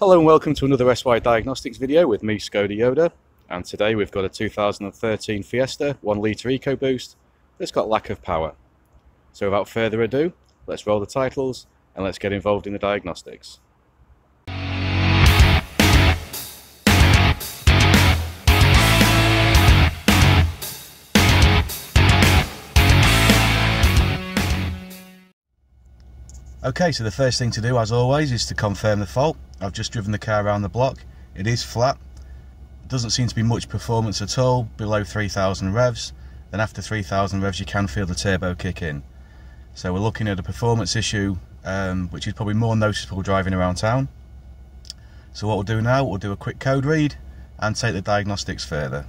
Hello and welcome to another SY Diagnostics video with me, Skoda Yoda. And today we've got a 2013 Fiesta 1 litre EcoBoost that's got lack of power. So without further ado, let's roll the titles and let's get involved in the diagnostics. Okay, so the first thing to do, as always, is to confirm the fault. I've just driven the car around the block. It is flat. Doesn't seem to be much performance at all, below 3,000 revs. Then after 3,000 revs, you can feel the turbo kick in. So we're looking at a performance issue, um, which is probably more noticeable driving around town. So what we'll do now, we'll do a quick code read and take the diagnostics further.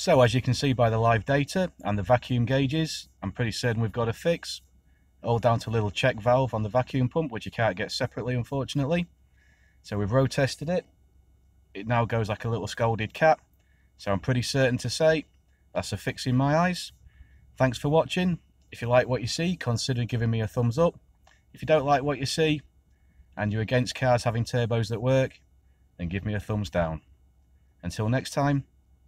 So as you can see by the live data and the vacuum gauges, I'm pretty certain we've got a fix. All down to a little check valve on the vacuum pump, which you can't get separately, unfortunately. So we've road tested it. It now goes like a little scalded cat. So I'm pretty certain to say that's a fix in my eyes. Thanks for watching. If you like what you see, consider giving me a thumbs up. If you don't like what you see, and you're against cars having turbos that work, then give me a thumbs down. Until next time,